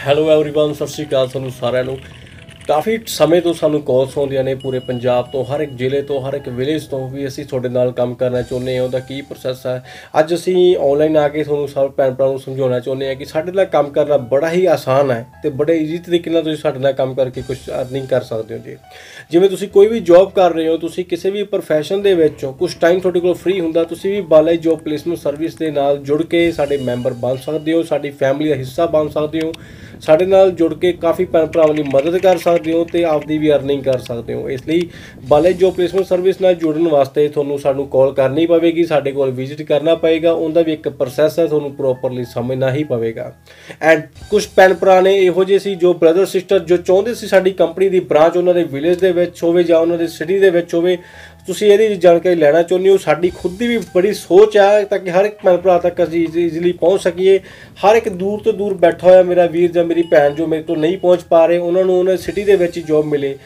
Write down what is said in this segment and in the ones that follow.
Hello everyone ਸਤਿ ਸ਼੍ਰੀ ਅਕਾਲ ਤੁਹਾਨੂੰ ਸਾਰਿਆਂ ਨੂੰ ਕਾਫੀ ਸਮੇਂ ਤੋਂ ਸਾਨੂੰ ਕਾਲਸ ਆਉਂਦੀਆਂ ਨੇ ਪੂਰੇ ਪੰਜਾਬ ਤੋਂ ਹਰ ਇੱਕ ਜ਼ਿਲ੍ਹੇ ਤੋਂ ਹਰ ਇੱਕ ਵਿਲੇਜ ਤੋਂ ਵੀ ਅਸੀਂ ਤੁਹਾਡੇ ਨਾਲ ਕੰਮ ਕਰਨਾ ਚਾਹੁੰਦੇ ਹਾਂ ਉਹਦਾ ਕੀ ਪ੍ਰੋਸੈਸ ਹੈ ਅੱਜ ਅਸੀਂ ਆਨਲਾਈਨ ਆ ਕੇ ਤੁਹਾਨੂੰ ਸਭ ਭੈਣ ਭਰਾਵਾਂ ਨੂੰ ਸਮਝਾਉਣਾ ਚਾਹੁੰਦੇ ਹਾਂ ਕਿ ਸਾਡੇ ਨਾਲ ਕੰਮ ਕਰਨਾ ਬੜਾ ਹੀ ਆਸਾਨ ਹੈ ਤੇ ਬੜੇ ਈਜ਼ੀ ਤਰੀਕੇ ਨਾਲ ਤੁਸੀਂ ਸਾਡੇ ਨਾਲ ਕੰਮ ਕਰਕੇ ਕੁਝ ਅਰਨਿੰਗ ਕਰ ਸਕਦੇ ਹੋ ਜੀ ਜਿਵੇਂ ਤੁਸੀਂ ਕੋਈ ਵੀ ਜੌਬ ਕਰ ਰਹੇ ਹੋ ਤੁਸੀਂ ਕਿਸੇ ਵੀ profession ਦੇ ਵਿੱਚੋਂ ਕੁਝ ਟਾਈਮ ਤੁਹਾਡੇ ਕੋਲ ਫ੍ਰੀ ਹੁੰਦਾ ਤੁਸੀਂ ਵੀ ਬਾਲਾ ਜੌਬ ਪਲੇਸਮੈਂਟ ਸਰਵਿਸ ਦੇ ਨਾਲ ਜੁੜ ਕੇ ਸਾਡੇ ਮੈਂਬਰ ਬਣ ਸਕਦੇ ਹੋ ਸਾਡੀ ਫੈਮਿਲੀ ਦਾ ਹਿੱਸਾ ਬਣ ਸਕਦੇ ਹੋ ਸਾਡੇ ਨਾਲ ਜੁੜ ਕੇ ਕਾਫੀ ਭੈਣ ਭਰਾਵਾਂ ਦੀ ਮਦਦ ਕਰ ਸਕਦੇ ਹੋ ਤੇ ਆਪਦੀ ਵੀ ਅਰਨਿੰਗ ਕਰ ਸਕਦੇ ਹੋ। ਇਸ ਲਈ ਬਾਲੇ ਜੋ ਪਲੇਸਮੈਂਟ ਸਰਵਿਸ ਨਾਲ ਜੁੜਨ ਵਾਸਤੇ ਤੁਹਾਨੂੰ ਸਾਨੂੰ ਕਾਲ ਕਰਨੀ ਪਵੇਗੀ, ਸਾਡੇ ਕੋਲ ਵਿਜ਼ਿਟ ਕਰਨਾ ਪਏਗਾ ਉਹਦਾ ਵੀ ਇੱਕ ਪ੍ਰੋਸੈਸ ਹੈ, ਤੁਹਾਨੂੰ ਪ੍ਰੋਪਰਲੀ ਸਮਝਣਾ ਹੀ ਪਵੇਗਾ। ਐਂਡ ਕੁਝ ਭੈਣ ਭਰਾ ਨੇ ਇਹੋ ਜਿਹੇ ਸੀ ਜੋ ਬ੍ਰਦਰ ਸਿਸਟਰ ਜੋ ਚਾਹੁੰਦੇ ਸੀ ਸਾਡੀ ਕੰਪਨੀ ਦੀ ਬ੍ਰਾਂਚ ਉਹਨਾਂ ਦੇ ਵਿਲੇਜ ਦੇ ਵਿੱਚ ਹੋਵੇ ਜਾਂ ਉਹਨਾਂ ਦੇ ਸਿਟੀ ਦੇ ਵਿੱਚ ਹੋਵੇ ਤੁਸੀਂ ਇਹਦੀ ਜਾਣਕਾਰੀ ਲੈਣਾ ਚਾਹੁੰਦੇ ਹੋ, ਸਾਡੀ ਖੁਦ ਦੀ ਵੀ ਬੜੀ ਸੋਚ ਆ ਤਾਂ ਕਿ ਹਰ ਇੱਕ ਭੈਣ ਭਰਾ ਤੱਕ ਅਸੀਂ ਈਜ਼ੀਲੀ ਪਹੁੰਚ ਸਕੀਏ। ਹਰ ਇੱਕ ਦੂਰ ਤੋਂ ਦੂਰ ਬੈਠਾ ਹੋਇਆ ਮੇਰਾ ਵੀਰ ਜਾਂ ਮੇਰੀ ਭੈਣ ਜੋ ਮੇਰੇ ਤੋਂ ਨਹੀਂ ਪਹੁੰਚ ਪਾ ਰਹੇ, ਉਹਨਾਂ ਨੂੰ ਉਹਨਾਂ ਸਿਟੀ ਦੇ ਵਿੱਚ ਜੌਬ ਮਿਲੇ।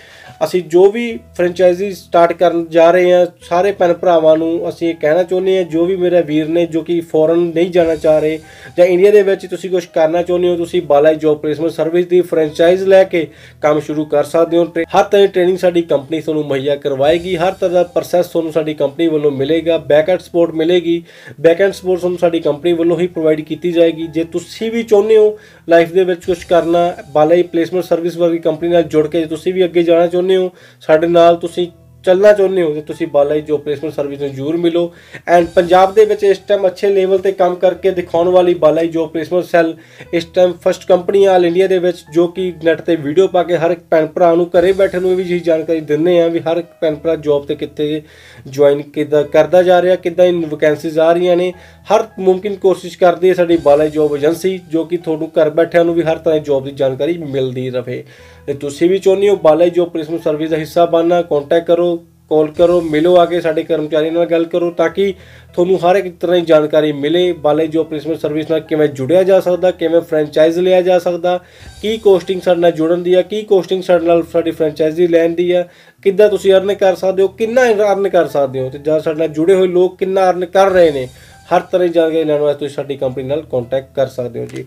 ਅਸੀਂ ਜੋ ਵੀ ਫਰੈਂਚਾਈਜ਼ੀ ਸਟਾਰਟ ਕਰਨ ਜਾ ਰਹੇ ਹਾਂ, ਸਾਰੇ ਭੈਣ ਭਰਾਵਾਂ ਨੂੰ ਅਸੀਂ ਇਹ ਕਹਿਣਾ ਚਾਹੁੰਦੇ ਹਾਂ, ਜੋ ਵੀ ਮੇਰਾ ਵੀਰ ਨੇ ਜੋ ਕਿ ਫੋਰਨ ਨਹੀਂ ਜਾਣਾ ਚਾਹ ਰਹੇ ਜਾਂ ਇੰਡੀਆ ਦੇ ਵਿੱਚ ਤੁਸੀਂ ਕੁਝ ਕਰਨਾ ਚਾਹੁੰਦੇ ਹੋ, ਤੁਸੀਂ ਬਾਲਾਈ ਜੌਬ ਪਲੇਸਮੈਂਟ ਸਰਵਿਸ ਦੀ ਫਰੈਂਚਾਈਜ਼ ਲੈ ਕੇ ਕੰਮ ਸ਼ੁਰੂ ਕਰ ਸਕਦੇ ਹੋ। ਟ੍ਰੇ- ਹਰ ਤਰ੍ਹਾਂ ਦੀ ਟ੍ਰੇਨਿੰਗ ਸਾਡੀ ਕੰਪਨੀ ਤੁਹਾਨੂੰ ਮੁਹੱਈਆ ਕਰਵਾਏਗੀ, ਹਰ ਤਰ੍ਹਾਂ ਦਾ ਪ੍ਰੋਸੈਸ ਤੁਹਾਨੂੰ ਸਾਡੀ ਕੰਪਨੀ ਵੱਲੋਂ ਮਿਲੇਗਾ ਬੈਕਐਂਡ ਸਪੋਰਟ ਮਿਲੇਗੀ ਬੈਕਐਂਡ ਸਪੋਰਟ ਤੁਹਾਨੂੰ ਸਾਡੀ ਕੰਪਨੀ ਵੱਲੋਂ ਹੀ ਪ੍ਰੋਵਾਈਡ ਕੀਤੀ ਜਾਏਗੀ। ਜੇ ਤੁਸੀਂ ਵੀ ਚਾਹੁੰਦੇ ਹੋ ਲਾਈਫ ਦੇ ਵਿੱਚ ਕੁਝ ਕਰਨਾ ਬਾਲਾਈ ਪਲੇਸਮੈਂਟ ਸਰਵਿਸ ਵਰਗੀ ਕੰਪਨੀ ਨਾਲ ਜੁੜ ਕੇ ਜੇ ਤੁਸੀਂ ਵੀ ਅੱਗੇ ਜਾਣਾ ਚਾਹੁੰਦੇ ਹੋ, ਸਾਡੇ ਨਾਲ ਤੁਸੀਂ ਚੱਲਣਾ ਚਾਹੁੰਦੇ ਹੋ ਤੇ ਤੁਸੀਂ ਬਾਲਾਈ ਜੋਬ ਪਲੇਸਮੈਂਟ ਸਰਵਿਸ ਨੂੰ ਜ਼ਰੂਰ ਮਿਲੋ। ਐਂਡ ਪੰਜਾਬ ਦੇ ਵਿੱਚ ਇਸ ਟਾਈਮ ਅੱਛੇ ਲੈਵਲ ਤੇ ਕੰਮ ਕਰਕੇ ਦਿਖਾਉਣ ਵਾਲੀ ਬਾਲਾਈ ਜੋਬ ਪਲੇਸਮੈਂਟ ਸੈੱਲ ਇਸ time first company all India ਦੇ ਵਿੱਚ, ਜੋ ਕਿ ਨੈਟ ਤੇ ਵੀਡੀਓ ਪਾ ਕੇ ਹਰ ਇੱਕ ਭੈਣ ਭਰਾ ਨੂੰ ਘਰੇ ਬੈਠੇ ਨੂੰ ਇਹ ਵੀ ਜੀ ਜਾਣਕਾਰੀ ਦਿੰਦੇ ਆ ਵੀ ਹਰ ਇੱਕ ਭੈਣ ਭਰਾ ਜੋਬ ਤੇ ਕਿੱਥੇ ਜੁਆਇਨ ਕਿੱਦਾਂ ਕਰਦਾ ਜਾ ਰਿਹਾ, ਕਿੱਦਾਂ ਇਨ ਵੈਕੈਂਸੀਜ਼ ਆ ਰਹੀਆਂ ਨੇ। ਹਰ ਮੁਮਕਿਨ ਕੋਸ਼ਿਸ਼ ਕਰਦੀ ਹੈ ਸਾਡੀ ਬਾਲਾਈ ਜੋਬ ਏਜੰਸੀ ਜੋ ਕਿ ਤੁਹਾਨੂੰ ਘਰ ਬੈਠਿਆਂ ਨੂੰ ਵੀ ਹਰ ਤਰ੍ਹਾਂ ਦੀ ਜੋਬ ਦੀ ਜਾਣਕਾਰੀ ਮਿਲਦੀ ਰਹੇ। ਤੇ ਤੁਸੀਂ ਵੀ ਚਾਹੁੰਦੇ ਹੋ ਬਾਲਾਈ ਜੋਬ ਪਲੇਸਮੈਂਟ ਸਰਵਿਸ ਦਾ ਹਿੱਸਾ ਬਣਨਾ ਕੰਟੈਕਟ ਕਰੋ। ਕਾਲ ਕਰੋ, ਮਿਲੋ ਆ ਕੇ ਸਾਡੇ ਕਰਮਚਾਰੀਆਂ ਨਾਲ ਗੱਲ ਕਰੋ ਤਾਂ ਕਿ ਤੁਹਾਨੂੰ ਹਰ ਇੱਕ ਤਰ੍ਹਾਂ ਦੀ ਜਾਣਕਾਰੀ ਮਿਲੇ। ਬਾਲੇ ਜੋ ਪਲੇਸਮੈਂਟ ਸਰਵਿਸ ਨਾਲ ਕਿਵੇਂ ਜੁੜਿਆ ਜਾ ਸਕਦਾ, ਕਿਵੇਂ ਫਰੈਂਚਾਈਜ਼ ਲਿਆ ਜਾ ਸਕਦਾ, ਕੀ ਕੋਸਟਿੰਗ ਸਾਡੇ ਨਾਲ ਜੁੜਨ ਦੀ ਆ, ਕੀ ਕੋਸਟਿੰਗ ਸਾਡੇ ਨਾਲ ਸਾਡੀ ਫਰੈਂਚਾਈਜ਼ੀ ਲੈਣ ਦੀ ਆ, ਕਿੱਦਾਂ ਤੁਸੀਂ ਅਰਨ ਕਰ ਸਕਦੇ ਹੋ, ਕਿੰਨਾ ਅਰਨ ਕਰ ਸਕਦੇ ਹੋ ਤੇ ਜਾਂ ਸਾਡੇ ਨਾਲ ਜੁੜੇ ਹੋਏ ਲੋਕ ਕਿੰਨਾ ਅਰਨ ਕਰ ਰਹੇ ਨੇ। ਹਰ ਤਰ੍ਹਾਂ ਦੀ ਜਾਣਕਾਰੀ ਲੈਣ ਵਾਸਤੇ ਤੁਸੀਂ ਸਾਡੀ ਕੰਪਨੀ ਨਾਲ ਕੰਟੈਕਟ ਕਰ ਸਕਦੇ ਹੋ ਜੀ।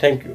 Thank you